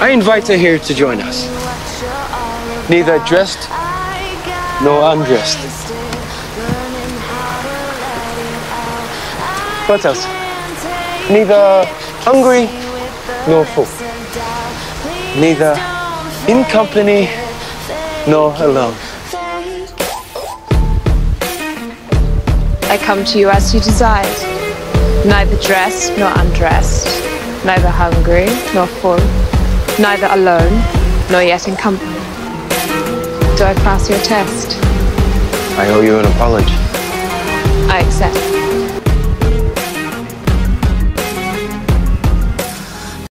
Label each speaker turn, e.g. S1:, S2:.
S1: I invite her here to join us. Neither dressed nor undressed. What else? Neither hungry nor full. Neither in company nor alone.
S2: I come to you as you desired, neither dressed nor undressed, neither hungry nor full, neither alone nor yet in company. Do I pass your test?
S1: I owe you an apology.
S2: I accept.